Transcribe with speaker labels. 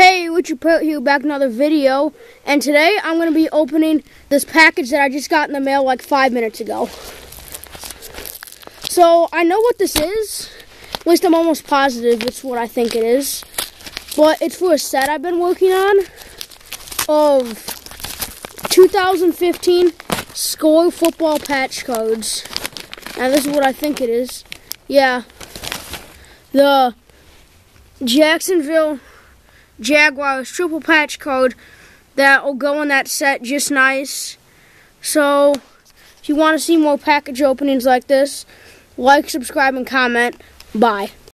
Speaker 1: Hey, what you put here, back another video, and today I'm to be opening this package that I just got in the mail like five minutes ago. So, I know what this is, at least I'm almost positive it's what I think it is, but it's for a set I've been working on of 2015 Score Football Patch Cards. And this is what I think it is. Yeah, the Jacksonville Jaguars triple patch code that will go in that set just nice. So, if you want to see more package openings like this, like, subscribe, and comment. Bye.